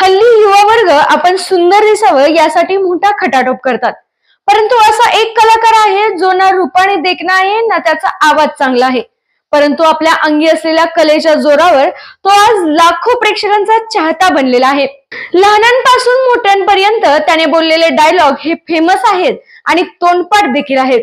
हल्ली युवा वर्ग आपण सुंदर दिसावं यासाठी मोठा खटाटोप करतात. परंतु असा एक कलाकार आहे जो ना रूपाने देखणा आहे ना त्याचा आवाज चांगला आहे. परंतु आपल्या अंगी असलेल्या कलेच्या जोरावर तो आज लाखो प्रेक्षकांचा चाहता बनलेला आहे. लहानांपासून मोठ्यांपर्यंत त्याने बोललेले डायलॉग हे फेमस आहेत आणि तोंडपाठ देखील आहेत.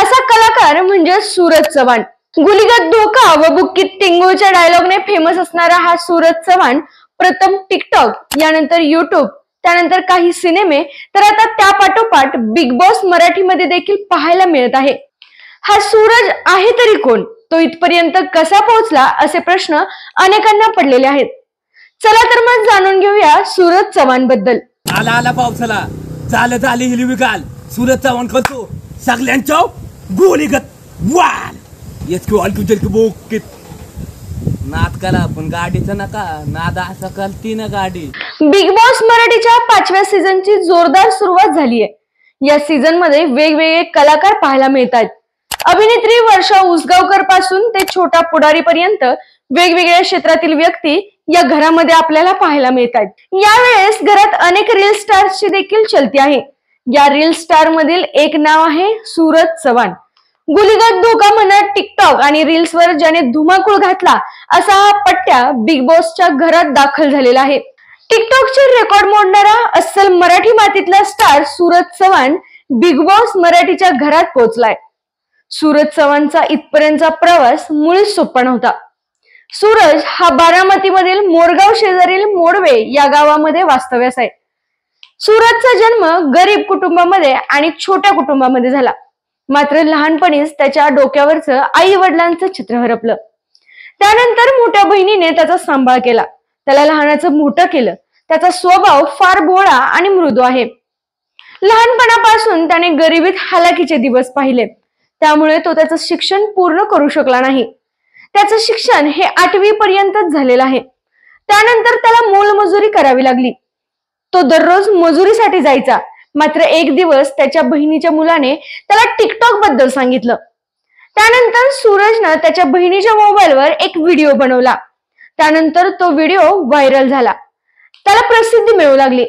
असा कलाकार म्हणजे सूरज चव्हाण. गुलीगत धोका व बुक्कीत टिंगूच्या डायलॉगने फेमस असणारा हा सूरज चव्हाण प्रथम टिकटॉक यानंतर युट्यूब त्यानंतर काही सिनेमे. तर आता त्या पाठोपाठ बिग बॉस मराठीमध्ये देखील पाहायला मिळत आहे. हा सूरज आहे तरी कोण? तो इथपर्यंत कसा पोहोचला असे प्रश्न अनेकांना पडलेले आहेत. चला तर मग जाणून घेऊया सूरज चव्हाणबद्दल आला आला पावसाला. झालं झाली हिरवी गाल. सूरज चव्हाण करतो सगळ्यांच्या गोलीगत वाल. येत ऑल तुझ्या की नाद करा पण गाडीचं नका. नाद असं करती ना गाडी. बिग बॉस मराठीच्या पाचव्या सीझनची जोरदार सुरुवात झाली आहे या सीझनमध्ये वेगवेगळे कलाकार पाहायला मिळतात. अभिनेत्री वर्षा उसगावकरपासून ते छोटा पुढारी पर्यंत वेगवेगळ्या क्षेत्रातील व्यक्ती या घरामध्ये आपल्याला पाहायला मिळतात. यावेळेस घरात अनेक रील स्टार्सची देखील चलती आहे. या रील स्टार मधील एक नाव आहे सूरज चव्हाण. गुलीगत धोका म्हणत टिकटॉक आणि रील्स वर ज्याने धुमाकूळ घातला असा हा पट्ट्या बिग बॉसच्या घरात दाखल झालेला आहे. टिकटॉकचे रेकॉर्ड मोडणारा अस्सल Marathi मातीतला star Suraj Chavan Bigg Boss मराठीच्या घरात पोहोचलाय. सूरज चव्हाणचा इथपर्यंतचा प्रवास मुळीच सोपा नव्हता. सूरज हा बारामतीमधील मोरगाव शेजारील मोडवे या गावामध्ये वास्तव्यास आहे. सूरजचा जन्म गरीब कुटुंबामध्ये आणि छोट्या कुटुंबामध्ये झाला. मात्र लहानपणीच त्याच्या डोक्यावरचं आई वडिलांचं चित्र हरपलं. त्यानंतर मोठ्या बहिणीने त्याचा सांभाळ केला. त्याला लहानाचं मोठं केलं. त्याचा स्वभाव फार भोळा आणि मृदू आहे. लहानपणापासून त्याने गरिबीत हालाकीचे दिवस पाहिले. त्यामुळे तो त्याचं शिक्षण पूर्ण करू शकला नाही. त्याचं शिक्षण हे आठवी पर्यंतच झालेलं आहे. त्यानंतर त्याला मोलमजुरी करावी लागली. तो दररोज मजुरीसाठी जायचा. मात्र एक दिवस त्याच्या बहिणीच्या मुलाने त्याला टिकटॉकबद्दल सांगितलं. त्यानंतर सूरजनं त्याच्या बहिणीच्या मोबाईलवर एक व्हिडिओ बनवला. त्यानंतर तो व्हिडिओ व्हायरल झाला. त्याला प्रसिद्धी मिळू लागली.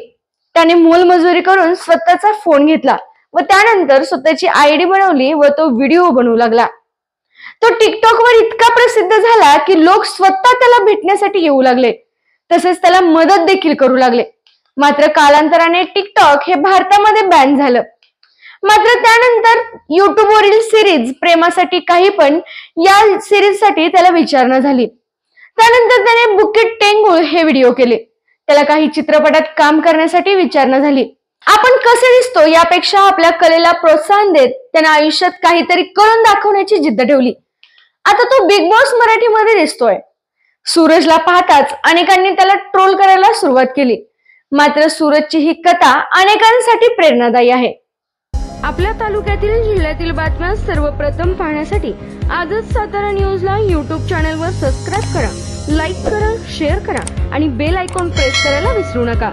त्याने मोलमजुरी करून स्वतःचा फोन घेतला व त्यानंतर स्वतःची आयडी बनवली व तो व्हिडिओ बनवू लागला. तो टिकटॉक वर इतका प्रसिद्ध झाला की लोक स्वतः त्याला भेटण्यासाठी येऊ लागले. तसेच त्याला मदत देखील करू लागले. मात्र कालांतराने टिकटॉक हे भारतामध्ये बॅन झालं. मात्र त्यानंतर युट्यूबवरील सिरीज प्रेमासाठी काही पण या सिरीजसाठी त्याला विचारणा झाली. त्यानंतर त्याने बुकेट टेंगुळ हे व्हिडिओ केले. त्याला काही चित्रपटात काम करण्यासाठी विचारणा झाली. आपण कसे दिसतो यापेक्षा आपल्या कलेला प्रोत्साहन देत त्याने आयुष्यात काहीतरी करून दाखवण्याची जिद्द ठेवली. आता तो बिग बॉस मराठीमध्ये दिसतोय. सूरजला पाहताच अनेकांनी त्याला ट्रोल करायला सुरुवात केली. मात्र सूरजची ही कथा अनेकांसाठी प्रेरणादायी आहे. आपल्या तालुक्यातील जिल्ह्यातील बातम्या सर्वप्रथम पाहण्यासाठी आजच सातारा न्यूजला युट्यूब चॅनलवर सबस्क्राईब करा लाईक करा शेअर करा आणि बेल आयकॉन प्रेस करायला विसरू नका.